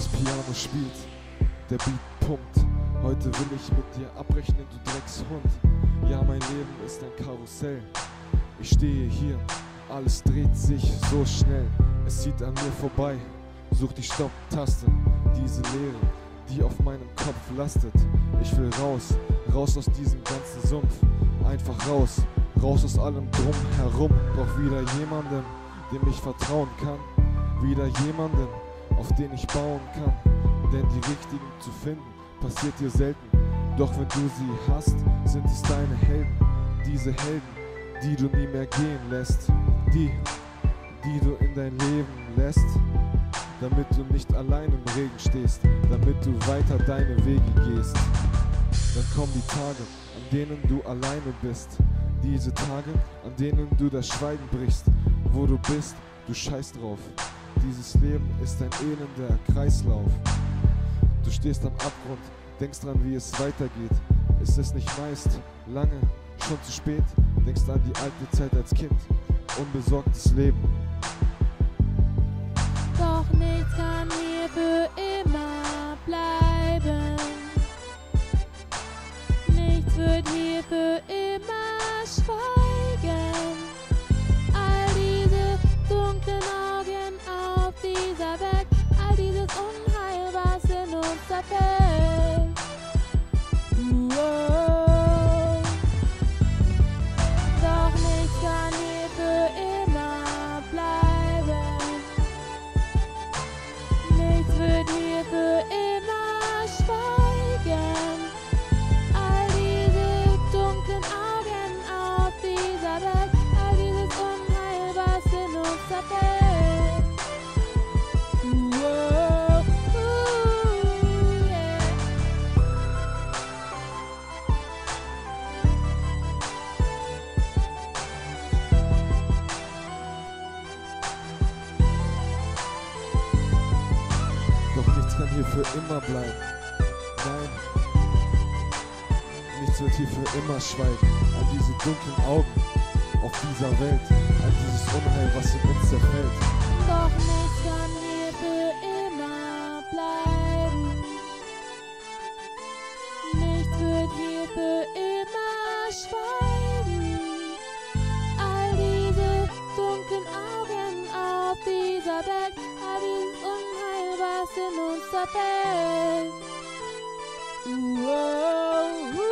Das Piano spielt, der Beat pumpt. Heute will ich mit dir abrechnen, du Dreckshund. Ja, mein Leben ist ein Karussell. Ich stehe hier, alles dreht sich so schnell. Es zieht an mir vorbei. Such die Stopptaste, diese Leere, die auf meinem Kopf lastet. Ich will raus, raus aus diesem ganzen Sumpf. Einfach raus, raus aus allem drumherum. Brauch wieder jemanden, dem ich vertrauen kann. Wieder jemanden, auf den ich bauen kann. Denn die richtigen zu finden, passiert dir selten. Doch wenn du sie hast, sind es deine Helden. Diese Helden, die du nie mehr gehen lässt. Die, die du in dein Leben lässt damit du nicht allein im Regen stehst, damit du weiter deine Wege gehst. Dann kommen die Tage, an denen du alleine bist. Diese Tage, an denen du das Schweigen brichst. Wo du bist, du scheißt drauf. Dieses Leben ist ein elender Kreislauf. Du stehst am Abgrund, denkst dran, wie es weitergeht. Ist es nicht meist lange, schon zu spät? Denkst an die alte Zeit als Kind, unbesorgtes Leben. Doch nichts kann hier für immer in hier für immer bleiben. Nein, nichts wird hier für immer schweigen. An diese dunklen Augen auf dieser Welt, an dieses Unheil, was in uns zerfällt. Doch nichts kann hier für immer bleiben. Unheil, was in uns zerfällt. Uah, uh.